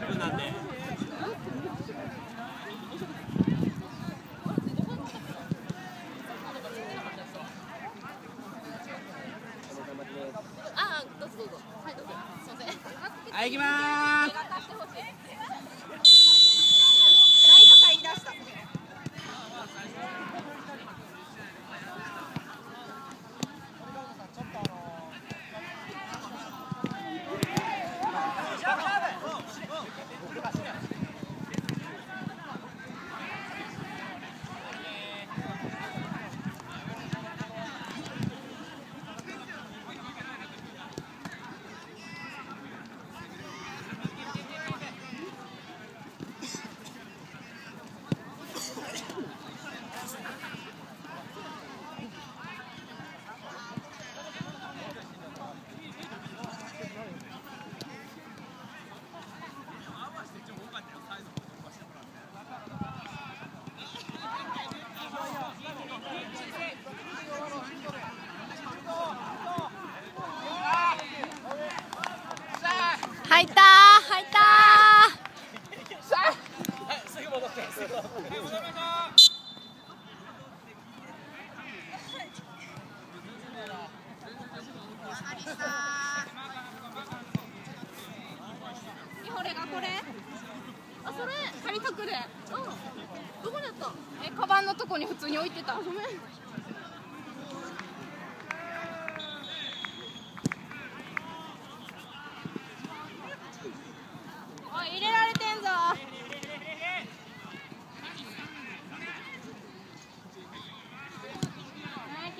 アップなんで。入った入ったすぐ戻って。すぐ戻ってこれがこれ。あそれ借りとくで。うんどこにあった？えカバンのとこに普通に置いてた。ごめんおい入れられてんぞナイキ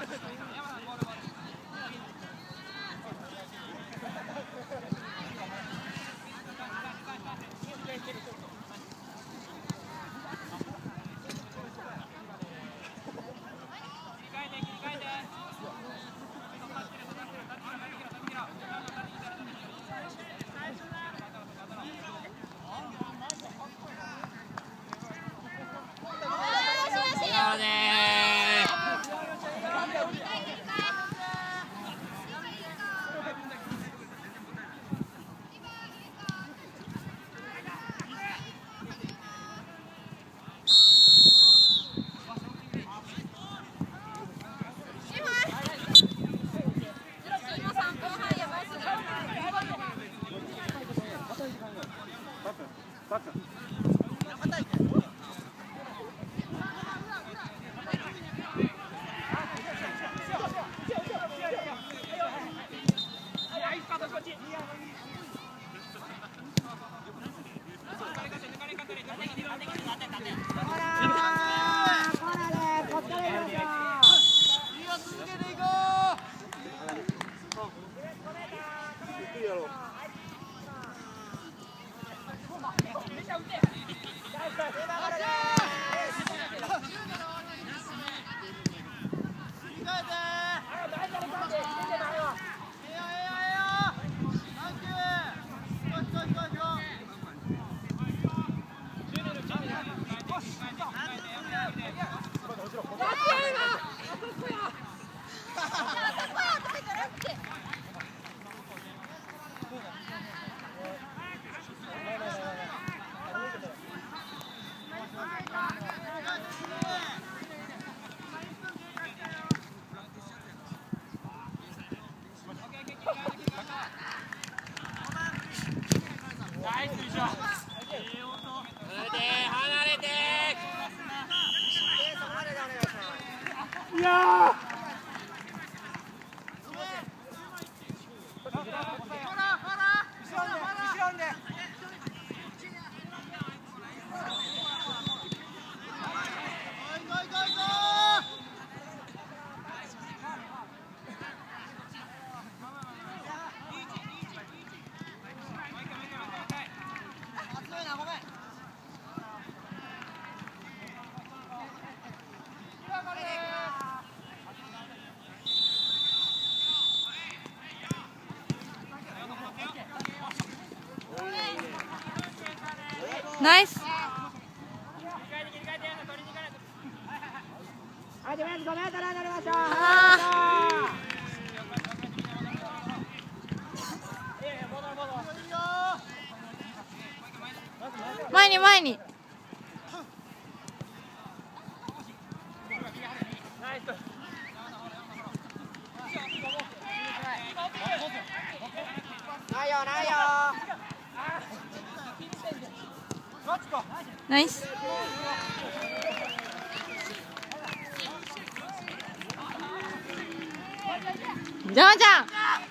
そ うね今3分半やばいっすね離ナイスあ、めん、ごめ、めん、ごめん、ごめん、ごめ、前に前に。ないよないよナイス。ジョンジャン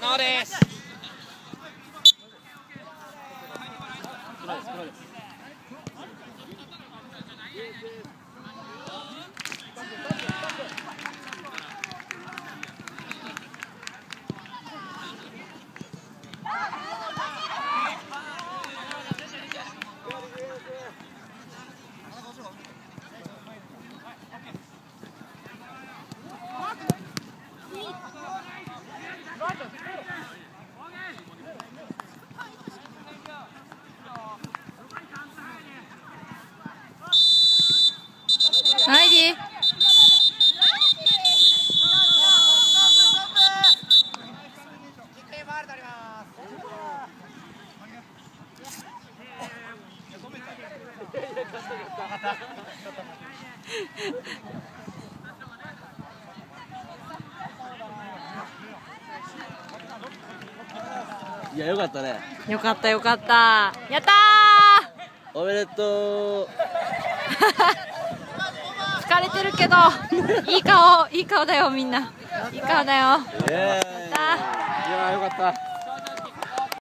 not. いやよかったね。よかったよかった。やったおめでとう。疲れてるけどいい顔いい顔だよみんな。いい顔だよ。やいやよかった。